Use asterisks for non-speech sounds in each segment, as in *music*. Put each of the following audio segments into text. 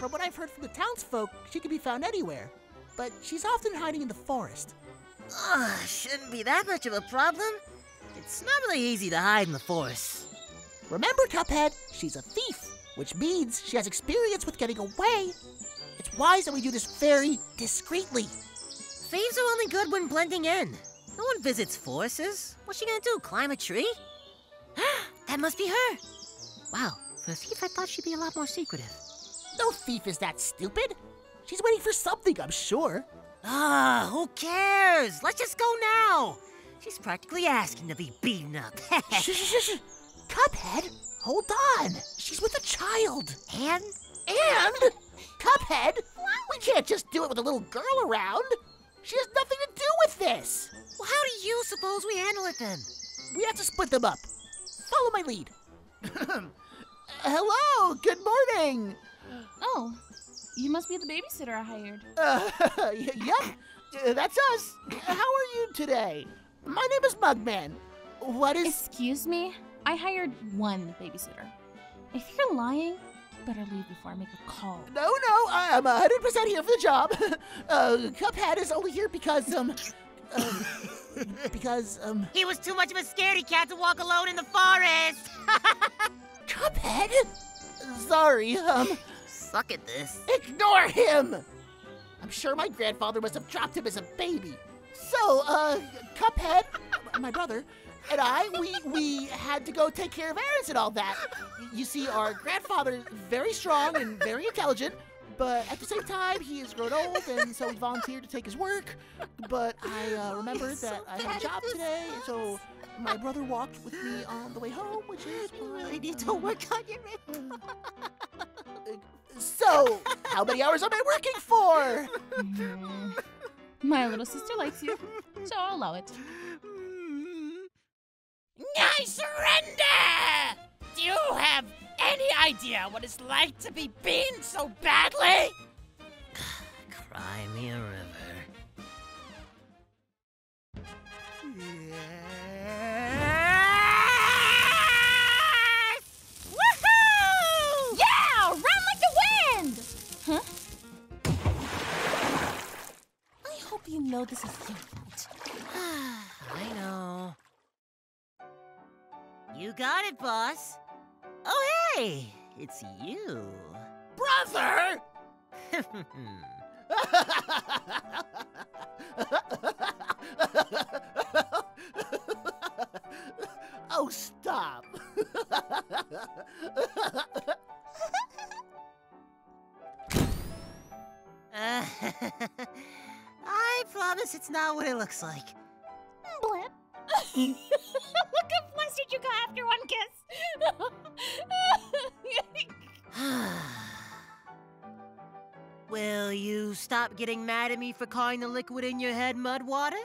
from what I've heard from the townsfolk, she can be found anywhere. But she's often hiding in the forest. Ugh, shouldn't be that much of a problem. It's not really easy to hide in the forest. Remember, Cuphead, she's a thief, which means she has experience with getting away. It's wise that we do this very discreetly. Thieves are only good when blending in. No one visits forests. What's she gonna do, climb a tree? *gasps* that must be her. Wow, for a thief, I thought she'd be a lot more secretive. No thief is that stupid. She's waiting for something, I'm sure. Ah, who cares? Let's just go now. She's practically asking to be beaten up. *laughs* shh, shh, shh. Cuphead, hold on. She's with a child. and? And, Cuphead, we can't just do it with a little girl around. She has nothing to do with this. Well, how do you suppose we handle it then? We have to split them up. Follow my lead. *clears throat* Hello, good morning. Oh, you must be the babysitter I hired. *laughs* Uh, yep, uh, that's us. How are you today? My name is Mugman. What is. Excuse me? I hired one babysitter. If you're lying, you better leave before I make a call. No, no, I'm 100% here for the job. *laughs* uh, Cuphead is only here because, um. um because, um. He was too much of a scaredy cat to walk alone in the forest. *laughs* Cuphead? Sorry, um. Suck at this. Ignore him! I'm sure my grandfather must have dropped him as a baby. So, uh, Cuphead, *laughs* my brother, and I, we we had to go take care of errands and all that. You see, our grandfather is very strong and very intelligent, but at the same time, he has grown old, and so he volunteered to take his work. But I uh, *laughs* remembered that I had a job today, so my brother walked with me on the way home, which is *laughs* You really need to work on your So, how many hours am I working for? My little sister likes you, so I'll allow it. I surrender! Do you have any idea what it's like to be beaten so badly? *sighs* Cry me a river. Woohoo! Know this is your fault. *sighs* I know. You got it, boss. Oh, hey! It's you. Brother! *laughs* *laughs* oh, stop. *laughs* I promise it's not what it looks like. Blip. *laughs* Look how flustered you got after one kiss. *sighs* Will you stop getting mad at me for calling the liquid in your head mud water?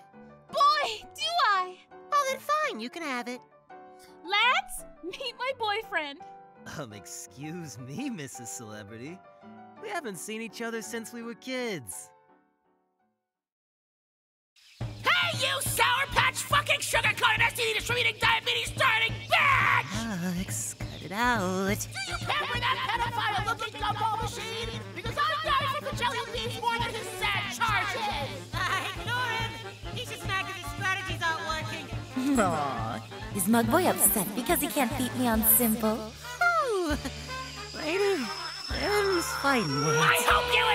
Boy, do I! Oh, then fine, you can have it. Let's meet my boyfriend. Um, excuse me, Mrs. Celebrity. We haven't seen each other since we were kids. You Sour Patch fucking sugar coated STD distributing diabetes starting bitch! Alex, cut it out. Do you pamper that pedophile looking gumball machine? Because I'm dying for the jelly beans more than his sad charges! Ah, ignore him! He's just mad because his strategies aren't working. Aw, is Mugboy upset because he can't beat me on simple? Ooh, lady, Tim's fighting words. I hope you